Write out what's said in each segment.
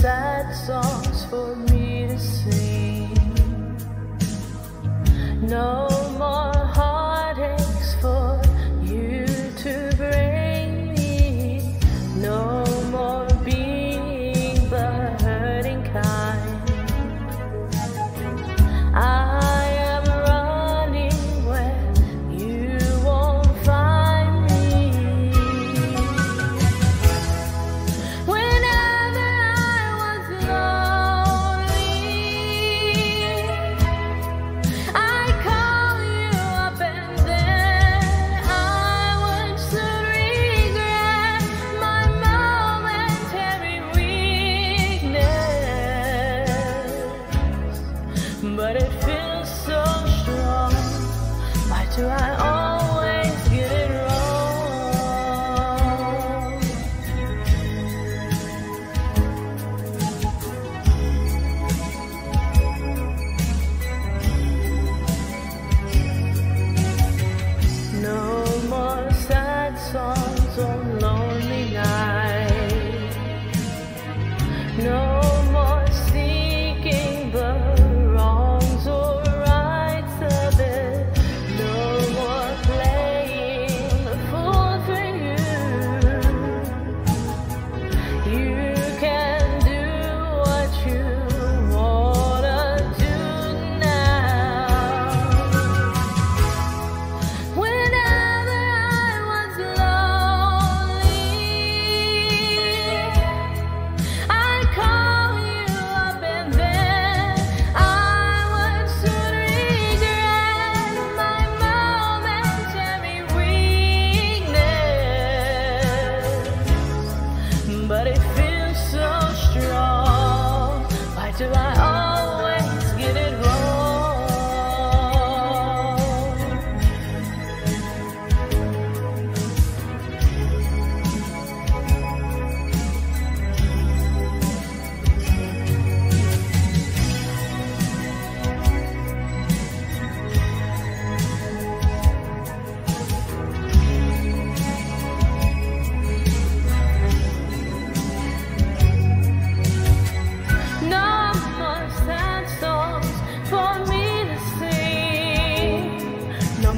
sad songs for me to sing. No. so strong? Why do I always?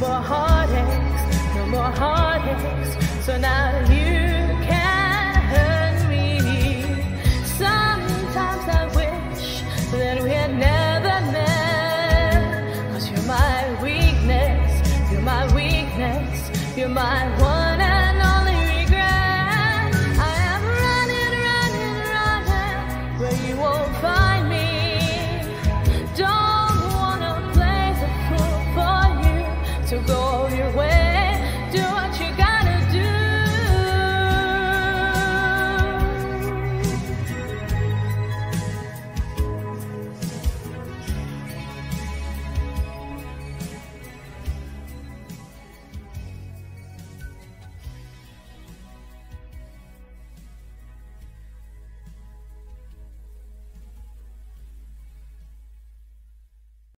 more heartaches, no more heartaches. So now you can hurt me. Sometimes I wish that we had never met. Cause you're my weakness, you're my weakness, you're my one. to go